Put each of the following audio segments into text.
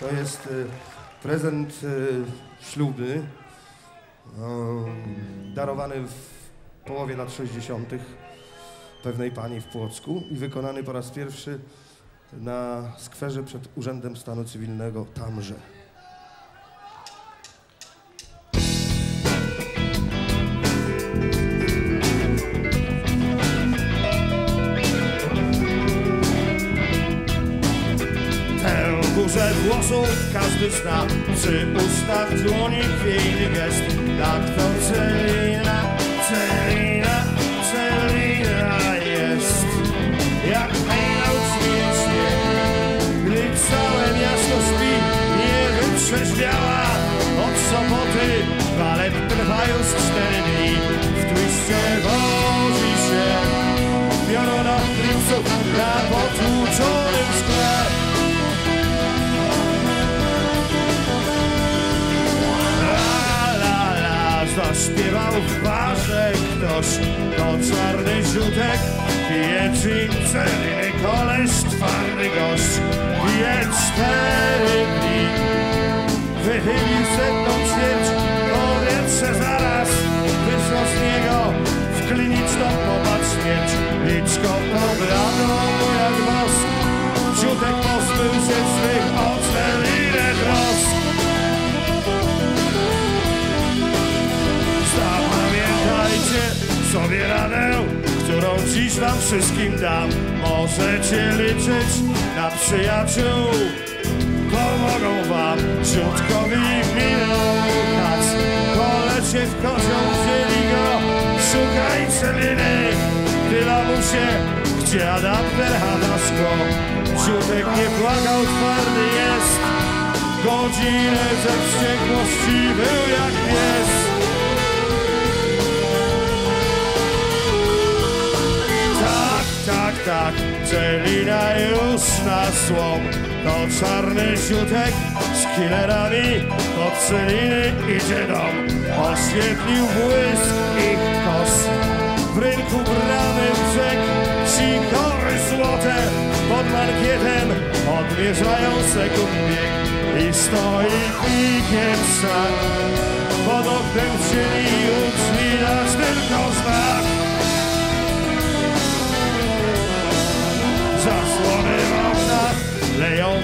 To jest y, prezent y, ślubny, y, darowany w połowie lat 60. pewnej pani w Płocku i wykonany po raz pierwszy na skwerze przed Urzędem Stanu Cywilnego tamże. Włosów każdy zna. Przy ustach dłoni chwiejny gest. Tak to Celina, Celina, Celina jest. Jak hejnał śmiesznie Gdy całe miasto śpi Nie wytrzeźwiała. Od soboty balet trwa już cztery dni. W twiście wozi się tripsów na w barze ktoś To czarny ziutek, pije celny koleś, twardy gość. Pije cztery dni. Wychylił setną ćwierć, powietrze zaraz. Wyszło z niego sobie radę, którą dziś wam wszystkim dam. Możecie liczyć na przyjaciół, pomogą wam środkowi minął kac. Kolecie w kozioł wzięli go, szukaj celiny, gdy lamusie, gdzie adapter hadasko. Siutek nie płakał, twardy jest, godzinę ze wściekłości był jak pies. Tak, Celina już na słom To czarny siutek z killerami Od Celiny idzie dom. Oświetlił błysk ich kos. W rynku bramy brzeg Cichory złote. Pod markietem odmierzają sekund bieg. I stoi pikiem szak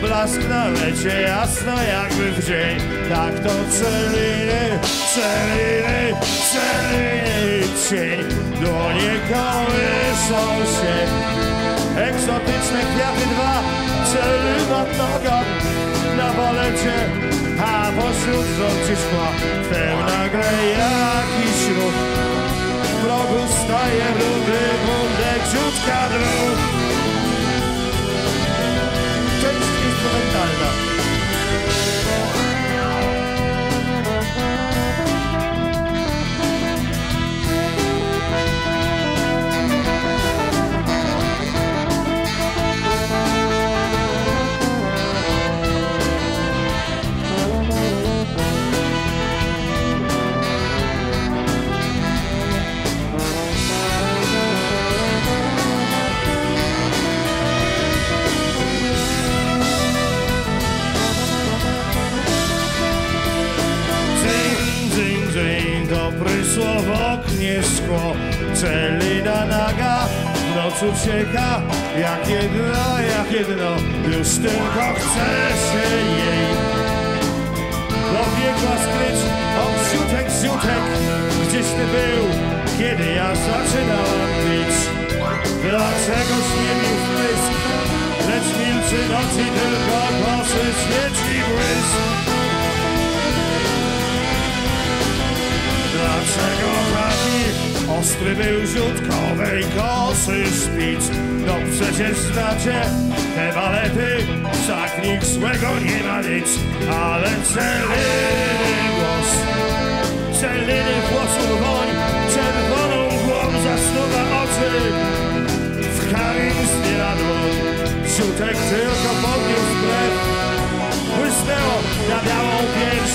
blask na lecie jasno jakby w dzień. Tak to celiny, celiny, celiny cień. Dłonie kołyszą się Egzotyczne kwiaty dwa Cely nad nogą na balecie A pośród wzorczy szkła Wtem nagle jakiś ruch W progu staje rudy mundek Ciutka dróg szkło Celina naga w nocy ucieka Jak jedno, jak jedno. Już tylko chce się jej. Dobiegła skryć od ziutek, Gdzieś ty był, kiedy ja zaczynałam pić. Dlaczego śniemił wpysk Lecz milczy noc i tylko kosy świeci błysk ostry był ziutkowej kosy szpic? No przecież znacie te balety, wszak nich złego nie ma nic, ale celiny głos, celiny włosów woń, czerwoną mgłą zasnuwa oczy, w kamień zbiera dłoń, ziutek tylko podniósł brew, błysnęło na białą pierś,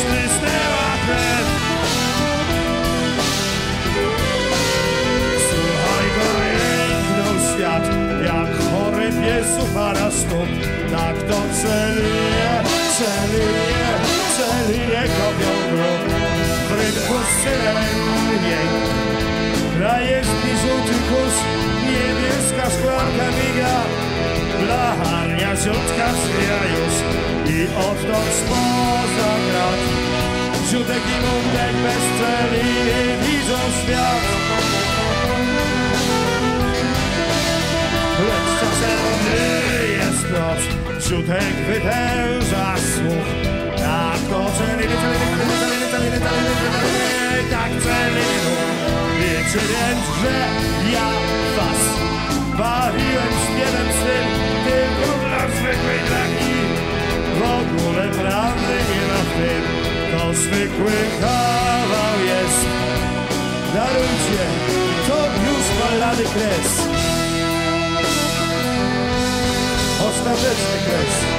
tak to celuje, celuje, celuje kopią grób. W rybku syrenej, dla jezdni żółty kurz, niebieska szklanka miga, blacharnia ziutka szyja już i odtąd spoza grat. Ziutek i mundek bez celi widzą świat. Noc, Ziutek wytęża słuch. Tak celiny, tak celiny. Wiecie więc, że ja was bawiłem śpiewem swym, tylko dla zwykłej dragi. W ogóle prawdy nie ma w tym, to zwykły kawał jest. Darujcie, to już ballady kres. Ostateczny kres.